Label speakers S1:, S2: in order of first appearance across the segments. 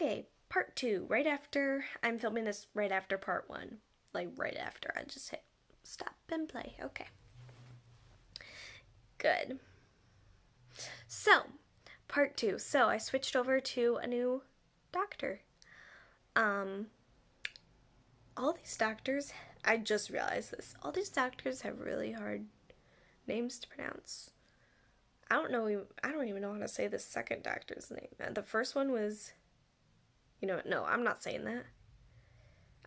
S1: Okay, part two. Right after I'm filming this, right after part one. Like right after. I just hit stop and play. Okay. Good. So, part two. So, I switched over to a new doctor. Um, all these doctors, I just realized this, all these doctors have really hard names to pronounce. I don't know, I don't even know how to say the second doctor's name. The first one was, you know, no, I'm not saying that.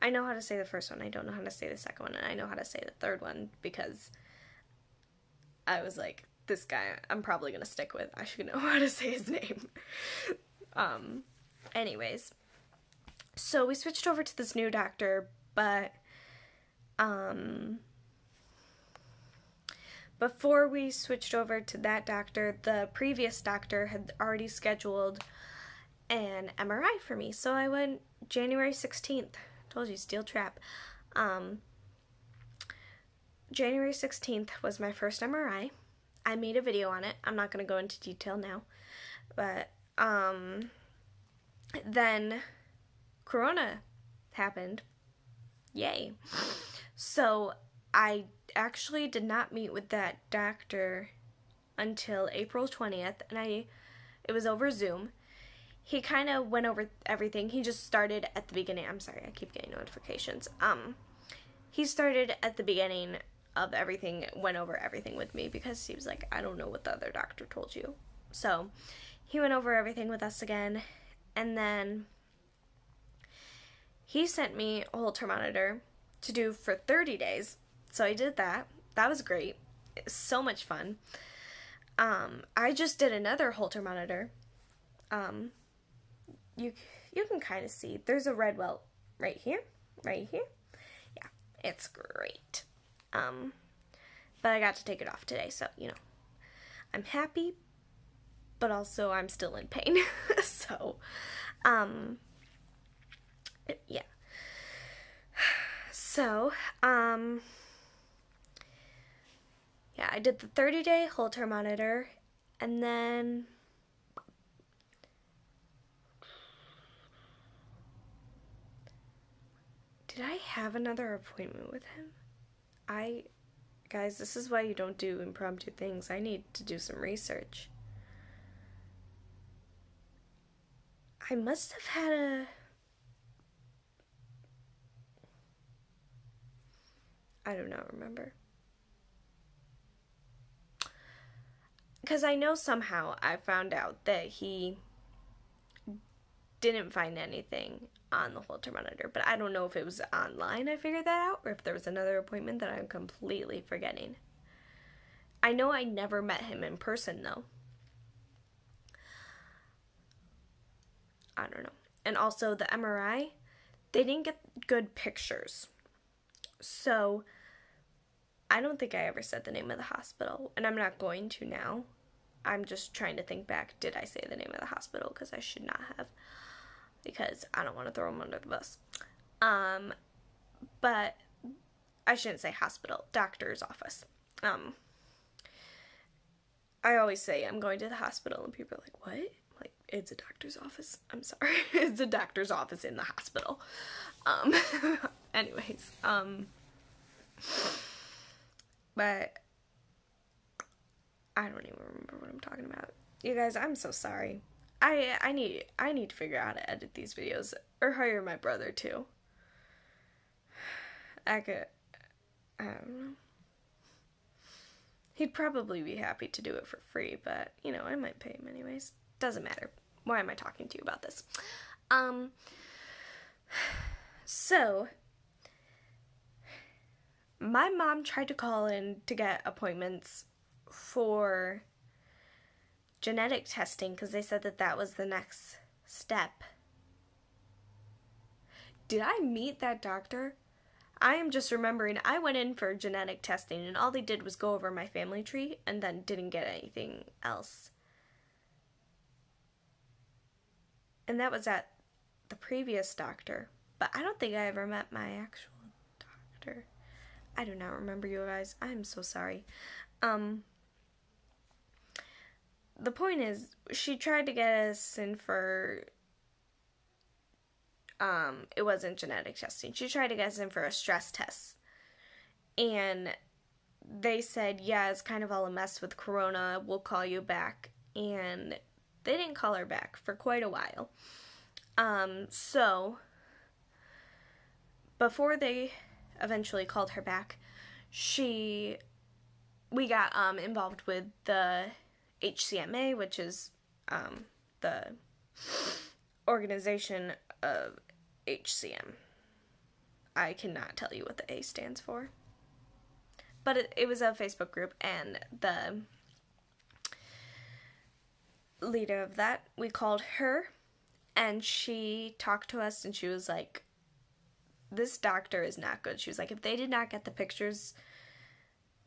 S1: I know how to say the first one, I don't know how to say the second one, and I know how to say the third one because I was like, this guy, I'm probably gonna stick with. I should know how to say his name. um, anyways, so we switched over to this new doctor, but um, before we switched over to that doctor, the previous doctor had already scheduled an MRI for me. So I went January 16th. Told you, steel trap. Um, January 16th was my first MRI. I made a video on it. I'm not going to go into detail now. But um, then Corona happened. Yay. So I actually did not meet with that doctor until April 20th and I it was over Zoom. He kind of went over everything. He just started at the beginning. I'm sorry, I keep getting notifications. Um he started at the beginning of everything, went over everything with me because he was like, I don't know what the other doctor told you. So, he went over everything with us again and then he sent me a Holter monitor to do for 30 days. So I did that. That was great. It was so much fun. Um, I just did another Holter monitor. Um, you you can kind of see there's a red welt right here, right here. Yeah, it's great. Um, but I got to take it off today, so you know, I'm happy, but also I'm still in pain. so, um, yeah. So, um, yeah, I did the 30 day Holter monitor and then did I have another appointment with him? I, guys, this is why you don't do impromptu things. I need to do some research. I must have had a I do not remember. Because I know somehow I found out that he didn't find anything on the Holter monitor, but I don't know if it was online I figured that out or if there was another appointment that I'm completely forgetting. I know I never met him in person though. I don't know. And also the MRI, they didn't get good pictures. So I don't think I ever said the name of the hospital, and I'm not going to now. I'm just trying to think back. Did I say the name of the hospital? Because I should not have, because I don't want to throw them under the bus. Um, but I shouldn't say hospital, doctor's office. Um, I always say I'm going to the hospital, and people are like, "What?" Like it's a doctor's office. I'm sorry, it's a doctor's office in the hospital. Um, anyways, um, but I don't even remember what I'm talking about. You guys, I'm so sorry. I I need I need to figure out how to edit these videos or hire my brother too. I could I don't know. He'd probably be happy to do it for free, but you know, I might pay him anyways. Doesn't matter. Why am I talking to you about this? Um so my mom tried to call in to get appointments for genetic testing because they said that that was the next step. Did I meet that doctor? I am just remembering I went in for genetic testing and all they did was go over my family tree and then didn't get anything else. And that was at the previous doctor. But I don't think I ever met my actual doctor. I do not remember you guys. I'm so sorry. Um, the point is, she tried to get us in for um, it wasn't genetic testing. She tried to get us in for a stress test. And they said, yeah, it's kind of all a mess with Corona. We'll call you back. And they didn't call her back for quite a while. Um, so, before they eventually called her back, she, we got um, involved with the HCMA, which is um, the organization of HCM. I cannot tell you what the A stands for. But it, it was a Facebook group, and the leader of that, we called her, and she talked to us, and she was like, This doctor is not good. She was like, If they did not get the pictures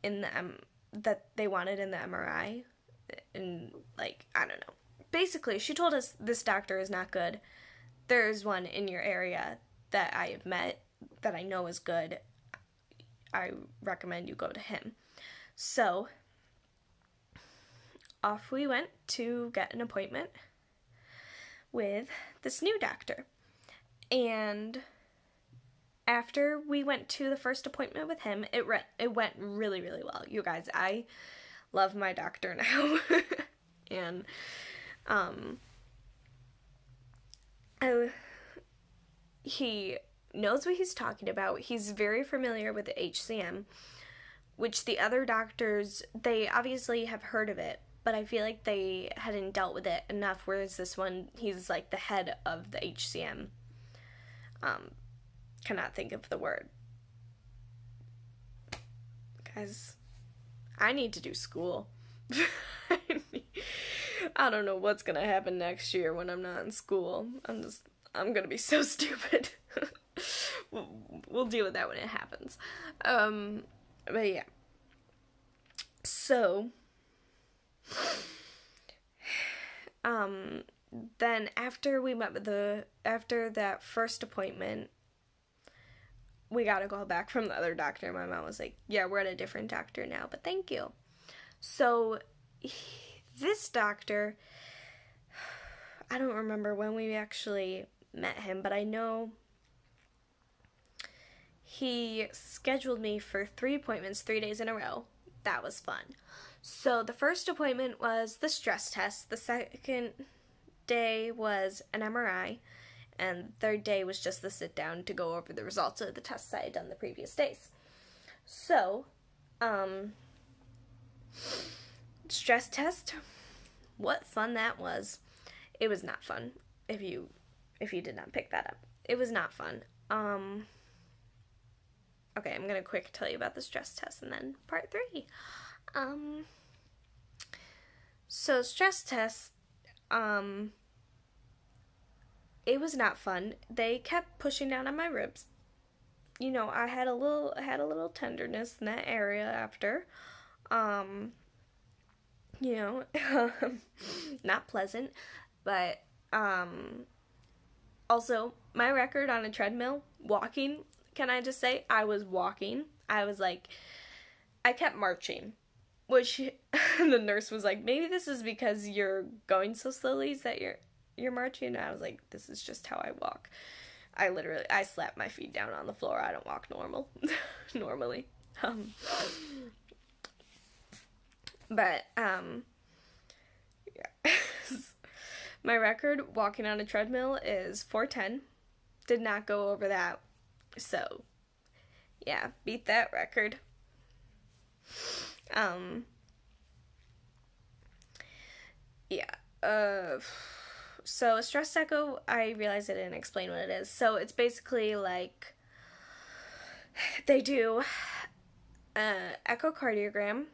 S1: in the M- that they wanted in the MRI, and like, I don't know. Basically, she told us this doctor is not good there's one in your area that I have met that I know is good, I recommend you go to him. So, off we went to get an appointment with this new doctor. And after we went to the first appointment with him, it re- it went really really well. You guys, I love my doctor now. and um uh, he knows what he's talking about. He's very familiar with the HCM, which the other doctors, they obviously have heard of it, but I feel like they hadn't dealt with it enough. Whereas this one, he's like the head of the HCM. Um, cannot think of the word. Guys, I need to do school. I don't know what's gonna happen next year when I'm not in school. I'm just, I'm gonna be so stupid. we'll, we'll deal with that when it happens. Um, but yeah. So, um, then after we met the, after that first appointment, we got a call back from the other doctor. My mom was like, Yeah, we're at a different doctor now, but thank you. So, he, this doctor, I don't remember when we actually met him, but I know he scheduled me for three appointments three days in a row. That was fun. So the first appointment was the stress test. The second day was an MRI. And third day was just the sit down to go over the results of the tests I had done the previous days. So, um, stress test. What fun that was. It was not fun if you if you did not pick that up. It was not fun. Um Okay, I'm to quick tell you about the stress test and then part 3. Um so stress test um it was not fun. They kept pushing down on my ribs. You know, I had a little had a little tenderness in that area after. Um you know, not pleasant, but um also my record on a treadmill walking, can I just say I was walking. I was like I kept marching. Which the nurse was like, maybe this is because you're going so slowly is that you're you're marching and I was like, this is just how I walk. I literally I slap my feet down on the floor. I don't walk normal normally. Um but um yeah. my record walking on a treadmill is 410. Did not go over that. So, yeah, beat that record. Um yeah. Uh so a stress echo, I realized I didn't explain what it is. So it's basically like they do an echocardiogram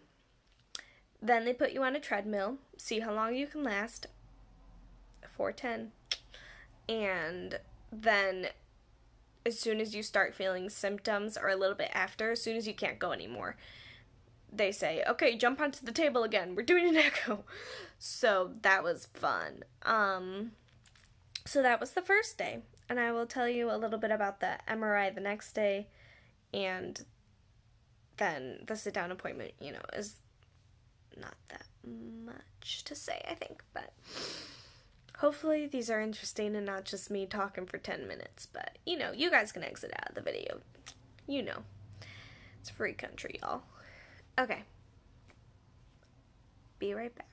S1: then they put you on a treadmill, see how long you can last. 410. And then as soon as you start feeling symptoms or a little bit after, as soon as you can't go anymore, they say, "Okay, jump onto the table again. We're doing an echo." So that was fun. Um so that was the first day, and I will tell you a little bit about the MRI the next day and then the sit down appointment, you know, is not that much to say, I think, but hopefully these are interesting and not just me talking for 10 minutes. But, you know, you guys can exit out of the video. You know. It's free country, y'all. Okay. Be right back.